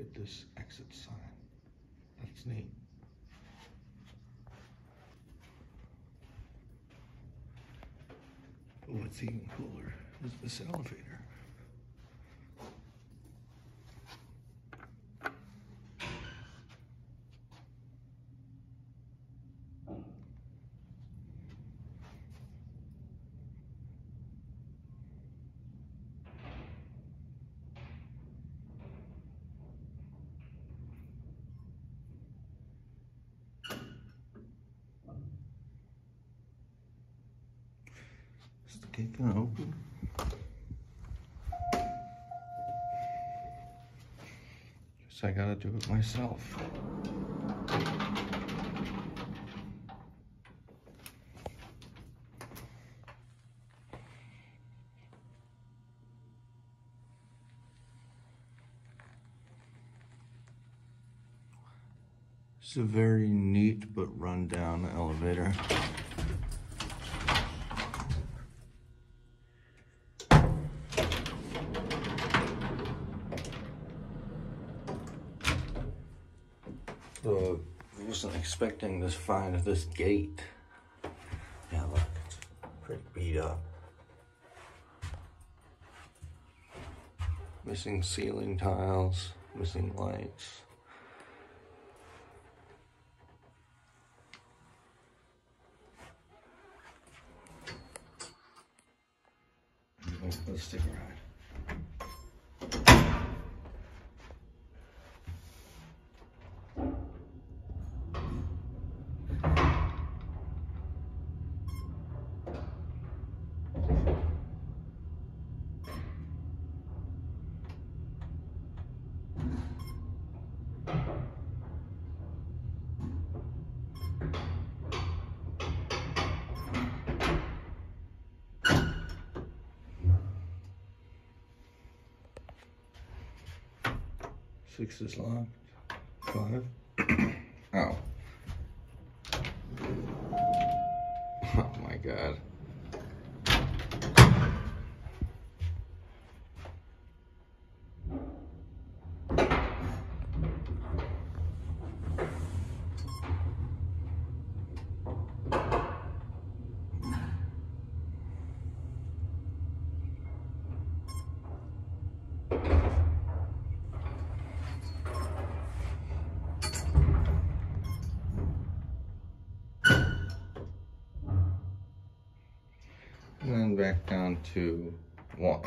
at this exit sign. That's neat. Oh, What's even cooler is this elevator. Gate open? Guess I gotta do it myself. It's a very neat but rundown elevator. So I wasn't expecting this fine at this gate. Yeah, look, it's pretty beat up. Missing ceiling tiles, missing lights. Let's stick around. Six is locked. Five. oh. And then back down to one.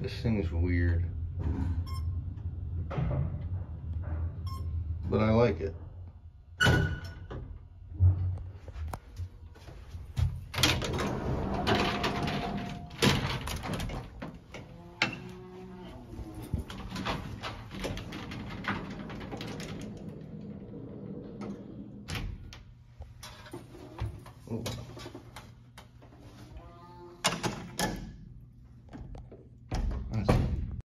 This thing's weird but I like it. Oh.